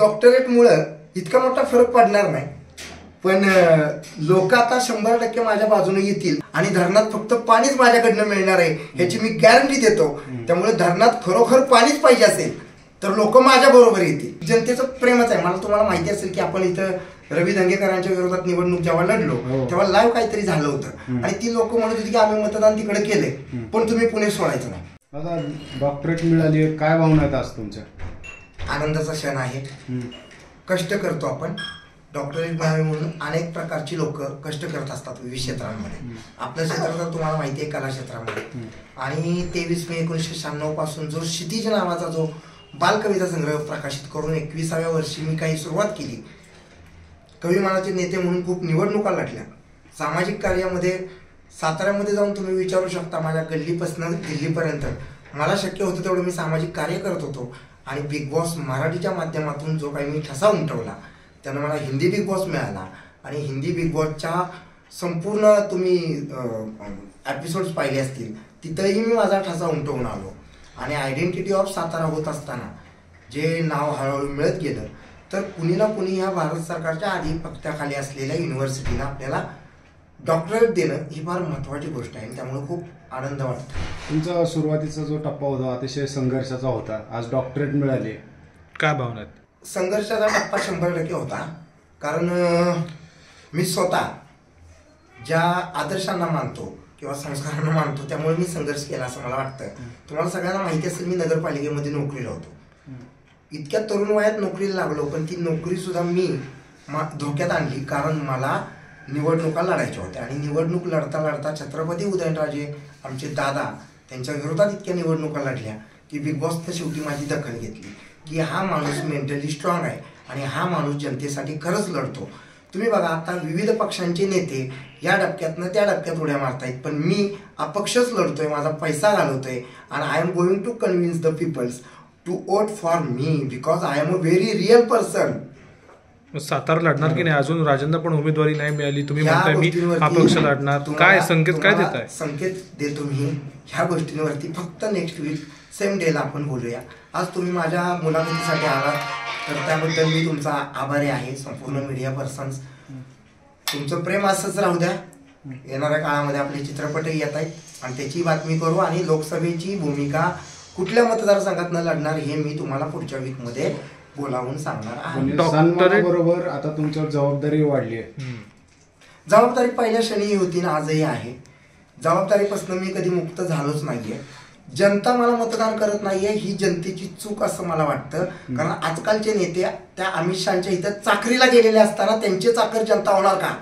डॉक्टरेटमुळं इतका मोठा फरक पडणार नाही. पण लोक आता शंभर टक्के माझ्या बाजूने येतील आणि धरणात फक्त पाणीच माझ्याकडनं मिळणार आहे ह्याची मी गॅरंटी देतो. त्यामुळे धरणात खरोखर पाणीच पाहिजे असेल तर लोक माझ्या बरोबर येतील. जनतेचं प्रेमच आहे. मला तुम्हाला माहिती असेल की आपण इथं रवी दंगेकरांच्या विरोधात निवडणूक जेव्हा लढलो हो. तेव्हा लाईव्ह काहीतरी झालं होतं. आणि ती लोक म्हणत होती की आम्ही मतदान तिकडे केले पण तुम्ही पुणे सोडायचं नाही. डॉक्टरेट मिळाली काय भावना आहेत आज तुमच्या? आनंदाचा क्षण आहे. कष्ट करतो आपण. डॉक्टरेट मिळावे म्हणून अनेक प्रकारची लोक कष्ट करत असतात विविध क्षेत्रांमध्ये. आपलं क्षेत्र तर तुम्हाला माहिती आहे कला क्षेत्रामध्ये. आणि तेवीस मे एकोणीसशे शहाण्णवपासून जो क्षितिज नावाचा जो बालकविता संग्रह प्रकाशित करून एकविसाव्या वर्षी मी काही सुरुवात केली. कविमानाचे नेते म्हणून खूप निवडणुका लढल्या. सामाजिक कार्यामध्ये साताऱ्यामध्ये जाऊन तुम्ही विचारू शकता माझ्या गल्लीपासून दिल्लीपर्यंत. मला शक्य होतं तेवढं मी सामाजिक कार्य करत होतो. आणि बिग बॉस मराठीच्या माध्यमातून जो काही मी ठसा उमटवला त्यानं मला हिंदी बिग बॉस मिळाला. आणि हिंदी बिग बॉसच्या संपूर्ण तुम्ही एपिसोड्स पाहिले असतील तिथंही मी माझा ठसा उमटवून आलो. आणि आयडेंटिटी ऑफ सातारा होत असताना जे नाव हळूहळू मिळत गेलं तर कुणी ना कुणी ह्या भारत सरकारच्या आधिपत्याखाली असलेल्या युनिव्हर्सिटीला आपल्याला डॉक्टरेट देणं ही फार महत्त्वाची गोष्ट आहे आणि त्यामुळे खूप आनंद वाटतो. तुमचा सुरुवातीचा जो टप्पा होता अतिशय संघर्षाचा होता. आज डॉक्टरेट मिळाली. काय भावना आहेत? संघर्षाचा टप्पा शंभर टक्के होता. कारण अं, मी स्वतः ज्या आदर्शांना मानतो किंवा संस्कारांना मानतो त्यामुळे मी संघर्ष केला असं मला वाटतं. तुम्हाला सगळ्यांना माहिती असेल मी नगरपालिकेमध्ये नोकरीला होतो. इतक्या तरुण वयात नोकरीला लागलो पण ती नोकरी सुद्धा मी मा धोक्यात आणली. कारण मला निवडणुका लढायच्या होत्या. आणि निवडणूक लढता लढता छत्रपती उदयनराजे आमचे दादा त्यांच्या विरोधात इतक्या निवडणुका लढल्या की बिग बॉसनं शेवटी माझी दखल घेतली. की हा माणूस मेंटली स्ट्रॉंग आहे आणि हा माणूस जनतेसाठी खरंच लढतो. तुम्ही बघा आता विविध पक्षांचे नेते या डबक्यातनं त्या डबक्यात उड्या मारतायत पण मी अपक्षच लढतोय माझा पैसा घालवतोय आणि I am going to convince the peoples to vote for me because I am a very real person Satara लढणार की नाही? अजून राजांना पण उमेदवारी नाही मिळाली. तुम्ही म्हणताय मी गोष्टींवरती अपक्ष लढणार. काय संकेत काय तुम्हाला देताय? संकेत देतो मी. ह्या गोष्टींवरती फक्त नेक्स्ट वीक सेम डेला आपण बोलूया. आज तुम्ही माझ्या मुलाखतीसाठी आलात. तर त्याबद्दल मी तुमचा आभारी आहे. संपूर्ण मीडिया पर्सन्स तुमचं प्रेम असंच राहू द्या. येणाऱ्या काळामध्ये आपले चित्रपटही येत आहेत. आणि त्याची बातमी करू आणि लोकसभेची भूमिका कुठल्या मतदारसंघातनं लढणार हे मी तुम्हाला पुढच्या वीकमध्ये बोलावून सांगणार आहे. म्हणजे सन्मानाबरोबर आता तुमच्यावर जबाबदारी वाढली आहे. जबाबदारी पहिल्या क्षणी होती ना आजही आहे. जबाबदारीपासून मी कधी मुक्त झालोच नाहीये. जनता मला मतदान करत नाहीये ही जनतेची चूक असं मला वाटतं. कारण आजकालचे नेते त्या अमित शहाच्या इथं चाकरीला गेलेले असताना त्यांचे चाकर जनता होणार का.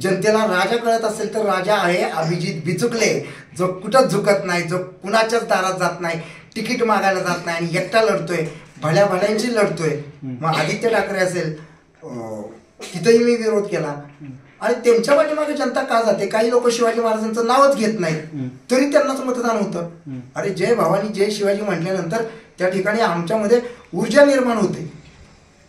जनतेला राजा कळत असेल तर राजा आहे अभिजित बिचुकले. जो कुठंच झुकत नाही जो कुणाच्याच दारात जात नाही तिकीट मागायला जात नाही आणि एकटा लढतोय. भल्या भल्यांची लढतोय. मग आदित्य ठाकरे असेल तिथंही मी विरोध केला. आणि त्यांच्या पाठीमागे जनता का जाते? काही लोक शिवाजी महाराजांचं नावच घेत नाहीत. तरी त्यांनाच मतदान होतं. अरे जय भवानी जय शिवाजी म्हटल्यानंतर त्या ठिकाणी आमच्यामध्ये ऊर्जा निर्माण होते.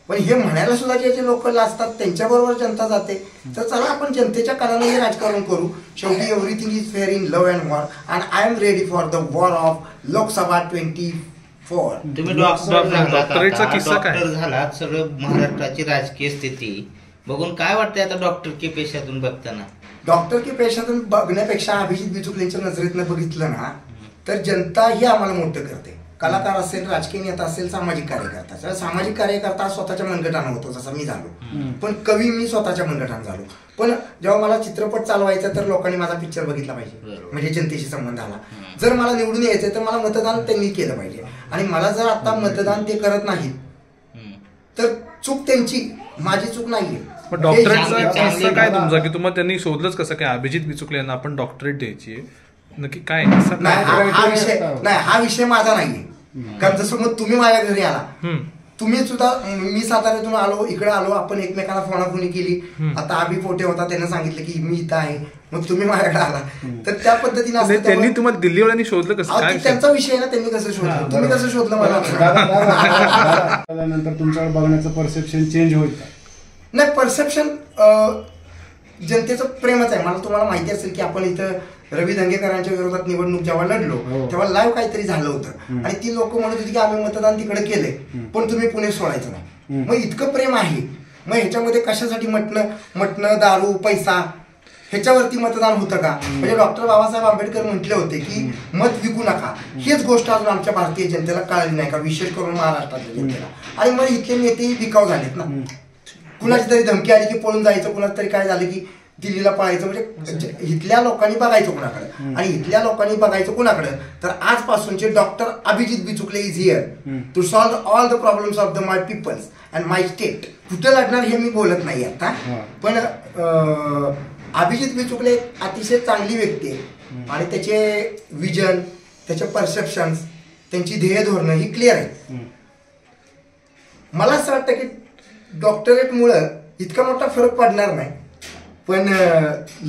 पण हे म्हणायला सुद्धा जे जे लोक लाजतात त्यांच्याबरोबर जनता जाते. तर चला आपण जनतेच्या कानाने हे राजकारण करू. शेवटी everything is fair in love and war and I am ready for the war of Lok Sabha twenty four तुम्ही डॉक्टर- झालात सगळं महाराष्ट्राची राजकीय स्थिती. बघून काय वाटतंय आता डॉक्टर की पेशातून बघताना? डॉक्टर की पेशातून बघण्यापेक्षा अभिजित बिचुकलेंच्या नजरेतनं बघितलं ना तर जनता ही आम्हाला मोठं करते. कलाकार असेल राजकीय नेता असेल सामाजिक कार्यकर्ता. सामाजिक कार्यकर्ता स्वतःच्या मनगटानं होतो जसा मी झालो. पण कवी मी स्वतःच्या मनगटानं झालो. पण जेव्हा मला चित्रपट चालवायचा तर लोकांनी माझा पिक्चर बघितला पाहिजे. म्हणजे जनतेशी संबंध आला. जर मला निवडून यायचं तर मला मतदान त्यांनी केलं पाहिजे. आणि मला जर आता मतदान ते करत नाहीत. तर चूक त्यांची. माझी चूक नाहीये. पण चांगली काय. तुमचा की तुम्हाला त्यांनी शोधलंच कसं काय? अभिजित बिचुकले यांना आपण डॉक्टरेट द्यायची आहे. नक्की काय? नाही हा- हा विषय. नाही हा विषय माझा नाहीये. कारण जसं मग तुम्ही माझ्या घरी आला. हम्म. तुम्ही सुद्धा मी साताऱ्यातून आलो इकडे आलो आपण एकमेकांना फोनाफोनी केली. आता आबी पोटे होता त्याने सांगितलं की मी इथं आहे. मग तुम्ही माझ्याकडे आला. तर त्या पद्धतीने असतं नाही, त्यांनी त्यामुळे- तुम्हाला दिल्लीवाल्यांनी शोधलं कसं? अहो, काय ते विषय? त्यांचा विषय आहे ना त्यांनी कसं शोधलं? तुम्ही कसं शोधलं मला? दादा दादा दादा नंतर तुमच्यावर बघण्याचं परसेप्शन चेंज होईल का? नाही परसेप्शन जनतेचं प्रेमच आहे. मला तुम्हाला माहिती असेल की आपण इथं रवी दंगेकरांच्या विरोधात निवडणूक जेव्हा लढलो हो. तेव्हा लाईव्ह काहीतरी झालं होतं. आणि ती लोक म्हणत होती की आम्ही मतदान तिकडे केले पण तुम्ही पुणे सोडायचं नाही. मग इतकं प्रेम आहे. मग ह्याच्यामध्ये कशासाठी म्हटणं म्हटणं दारू पैसा ह्याच्यावरती मतदान होतं का? म्हणजे डॉक्टर बाबासाहेब आंबेडकर म्हटले होते की मत विकू नका. हीच गोष्ट अजून आमच्या भारतीय जनतेला कळाली नाही का? विशेष करून महाराष्ट्रातल्या जनतेला. आणि मग इथले नेतेही विकाव झालेत ना. कुणाची तरी धमकी आली की पळून जायचं कुणाचं तरी काय झालं की दिल्लीला पळायचं म्हणजे ज- इथल्या लोकांनी बघायचं कुणाकडे. आणि इथल्या लोकांनी बघायचं कुणाकडे. तर आजपासूनचे doctor Abhijit Bichukale is here to solve all the problems of the my peoples and my state कुठे लढणार हे मी बोलत नाही आता. पण अभिजित बिचुकले एक अतिशय चांगली व्यक्ती आहे. आणि त्याचे विजन त्याचे परसेप्शन्स त्यांची ध्येय धोरणं ही क्लिअर आहेत. मला असं वाटतं की डॉक्टरेटमुळं इतका मोठा फरक पडणार नाही. पण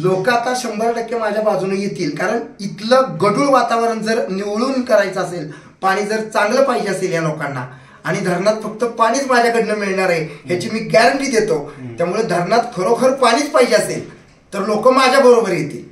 लोक आता शंभर टक्के माझ्या बाजूने येतील. कारण इथलं गढूळ वातावरण जर निवळून करायचं असेल पाणी जर चांगलं पाहिजे असेल या लोकांना आणि धरणात फक्त पाणीच माझ्याकडनं मिळणार आहे ह्याची मी गॅरंटी देतो. त्यामुळे धरणात खरोखर पाणीच पाहिजे असेल तर लोक माझ्या बरोबर येतील.